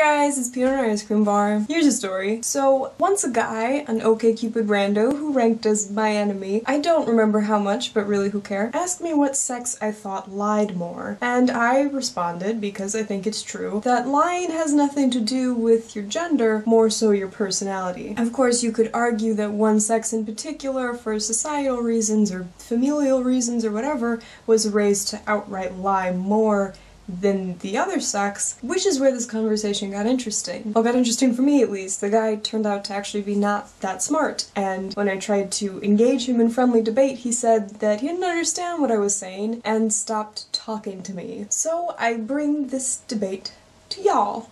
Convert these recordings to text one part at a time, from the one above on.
guys, it's Peanut Ice Cream Bar. Here's a story. So, once a guy, an OkCupid rando who ranked as my enemy, I don't remember how much, but really who cares, asked me what sex I thought lied more. And I responded, because I think it's true, that lying has nothing to do with your gender, more so your personality. Of course, you could argue that one sex in particular, for societal reasons or familial reasons or whatever, was raised to outright lie more than the other sex, which is where this conversation got interesting. Well, got interesting for me at least. The guy turned out to actually be not that smart, and when I tried to engage him in friendly debate, he said that he didn't understand what I was saying and stopped talking to me. So I bring this debate to y'all.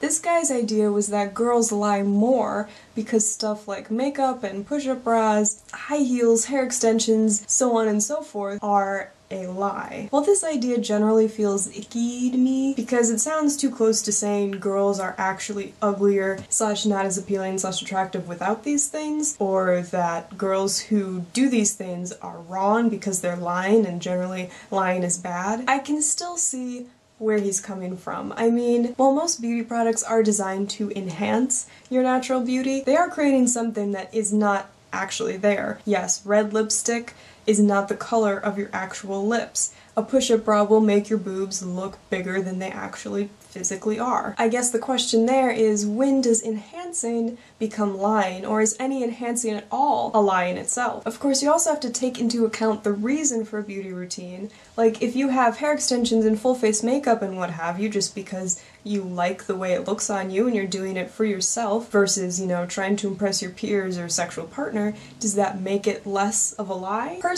This guy's idea was that girls lie more because stuff like makeup and push-up bras, high heels, hair extensions, so on and so forth are a lie. While this idea generally feels icky to me because it sounds too close to saying girls are actually uglier slash not as appealing slash attractive without these things or that girls who do these things are wrong because they're lying and generally lying is bad, I can still see where he's coming from. I mean, while most beauty products are designed to enhance your natural beauty, they are creating something that is not actually there. Yes, red lipstick is not the color of your actual lips. A push-up bra will make your boobs look bigger than they actually physically are. I guess the question there is when does enhancing become lying, or is any enhancing at all a lie in itself? Of course, you also have to take into account the reason for a beauty routine. Like, if you have hair extensions and full face makeup and what have you, just because you like the way it looks on you and you're doing it for yourself versus, you know, trying to impress your peers or sexual partner, does that make it less of a lie? Personally,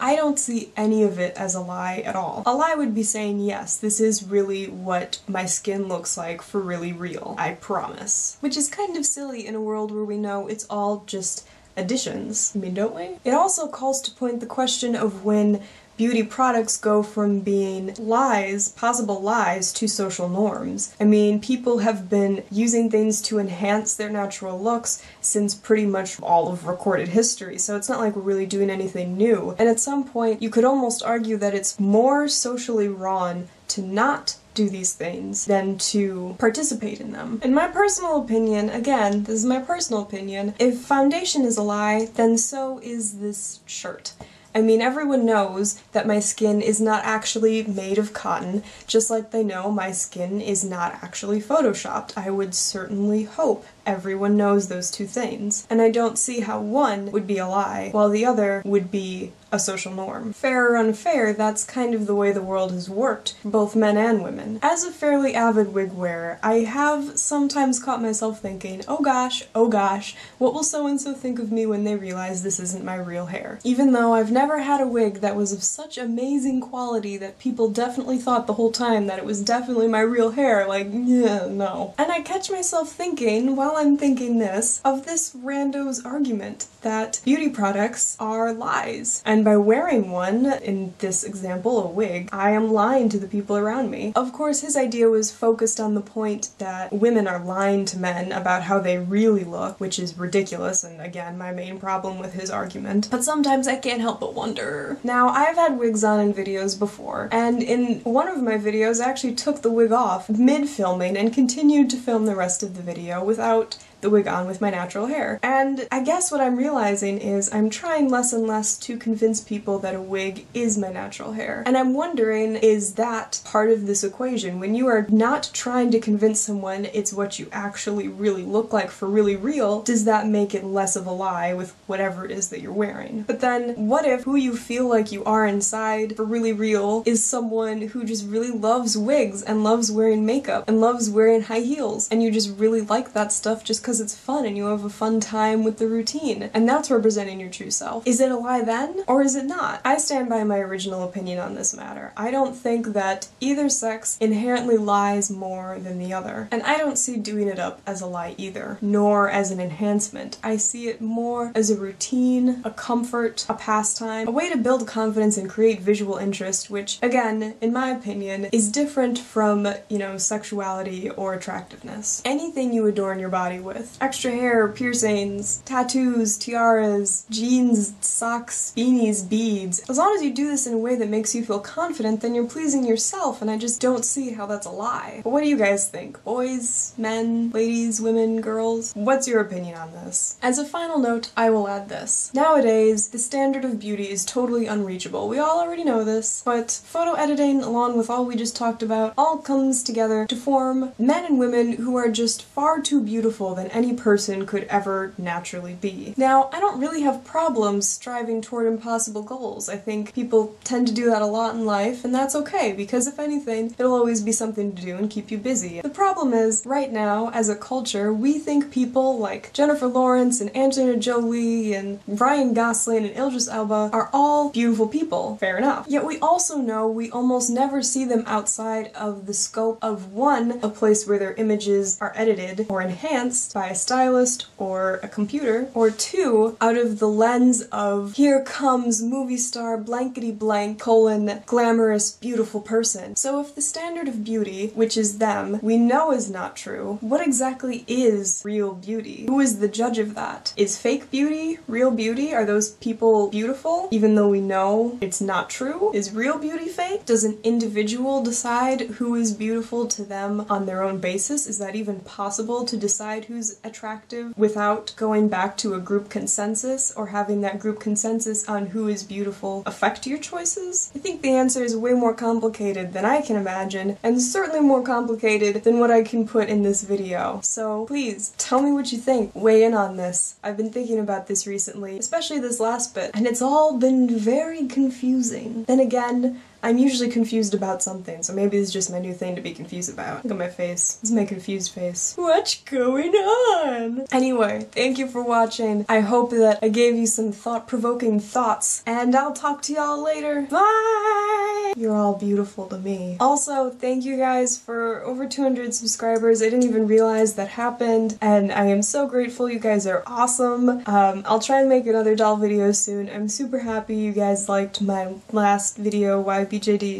I don't see any of it as a lie at all. A lie would be saying, yes, this is really what my skin looks like for really real. I promise. Which is kind of silly in a world where we know it's all just additions. I mean, don't we? It also calls to point the question of when beauty products go from being lies, possible lies, to social norms. I mean, people have been using things to enhance their natural looks since pretty much all of recorded history, so it's not like we're really doing anything new. And at some point, you could almost argue that it's more socially wrong to not do these things than to participate in them. In my personal opinion, again, this is my personal opinion, if foundation is a lie, then so is this shirt. I mean, everyone knows that my skin is not actually made of cotton, just like they know my skin is not actually photoshopped. I would certainly hope everyone knows those two things. And I don't see how one would be a lie, while the other would be a social norm. Fair or unfair, that's kind of the way the world has worked, both men and women. As a fairly avid wig wearer, I have sometimes caught myself thinking, oh gosh, oh gosh, what will so-and-so think of me when they realize this isn't my real hair? Even though I've never had a wig that was of such amazing quality that people definitely thought the whole time that it was definitely my real hair, like, yeah, no. And I catch myself thinking, while I'm thinking this, of this rando's argument that beauty products are lies. And by wearing one, in this example, a wig, I am lying to the people around me. Of course, his idea was focused on the point that women are lying to men about how they really look, which is ridiculous, and again, my main problem with his argument. But sometimes I can't help but wonder. Now, I've had wigs on in videos before, and in one of my videos I actually took the wig off mid-filming and continued to film the rest of the video without out the wig on with my natural hair. And I guess what I'm realizing is I'm trying less and less to convince people that a wig is my natural hair. And I'm wondering, is that part of this equation? When you are not trying to convince someone it's what you actually really look like for really real, does that make it less of a lie with whatever it is that you're wearing? But then, what if who you feel like you are inside for really real is someone who just really loves wigs and loves wearing makeup and loves wearing high heels and you just really like that stuff just because it's fun and you have a fun time with the routine. And that's representing your true self. Is it a lie then? Or is it not? I stand by my original opinion on this matter. I don't think that either sex inherently lies more than the other. And I don't see doing it up as a lie either, nor as an enhancement. I see it more as a routine, a comfort, a pastime, a way to build confidence and create visual interest, which, again, in my opinion, is different from, you know, sexuality or attractiveness. Anything you adorn your body with with. Extra hair, piercings, tattoos, tiaras, jeans, socks, beanies, beads. As long as you do this in a way that makes you feel confident, then you're pleasing yourself, and I just don't see how that's a lie. But what do you guys think? Boys, men, ladies, women, girls? What's your opinion on this? As a final note, I will add this. Nowadays, the standard of beauty is totally unreachable. We all already know this, but photo editing, along with all we just talked about, all comes together to form men and women who are just far too beautiful than any person could ever naturally be. Now, I don't really have problems striving toward impossible goals. I think people tend to do that a lot in life, and that's okay, because if anything, it'll always be something to do and keep you busy. The problem is, right now, as a culture, we think people like Jennifer Lawrence and Angelina Jolie and Ryan Gosling and Idris Elba are all beautiful people. Fair enough. Yet we also know we almost never see them outside of the scope of one, a place where their images are edited or enhanced by a stylist or a computer, or two, out of the lens of here comes movie star blankety blank colon glamorous beautiful person. So if the standard of beauty, which is them, we know is not true, what exactly is real beauty? Who is the judge of that? Is fake beauty real beauty? Are those people beautiful even though we know it's not true? Is real beauty fake? Does an individual decide who is beautiful to them on their own basis? Is that even possible to decide who's attractive without going back to a group consensus or having that group consensus on who is beautiful affect your choices? I think the answer is way more complicated than I can imagine, and certainly more complicated than what I can put in this video. So please, tell me what you think. Weigh in on this. I've been thinking about this recently, especially this last bit, and it's all been very confusing. Then again, I'm usually confused about something, so maybe this is just my new thing to be confused about. Look at my face. This is my confused face. What's going on? Anyway, thank you for watching. I hope that I gave you some thought-provoking thoughts, and I'll talk to y'all later. Bye! You're all beautiful to me. Also, thank you guys for over 200 subscribers. I didn't even realize that happened, and I am so grateful. You guys are awesome. Um, I'll try and make another doll video soon. I'm super happy you guys liked my last video, Why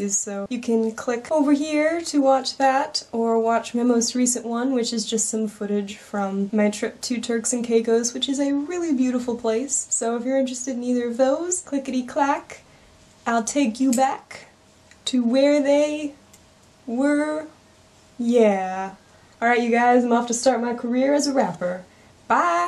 so you can click over here to watch that, or watch my most recent one, which is just some footage from my trip to Turks and Caicos, which is a really beautiful place. So if you're interested in either of those, clickety-clack, I'll take you back to where they were. Yeah. Alright you guys, I'm off to start my career as a rapper. Bye!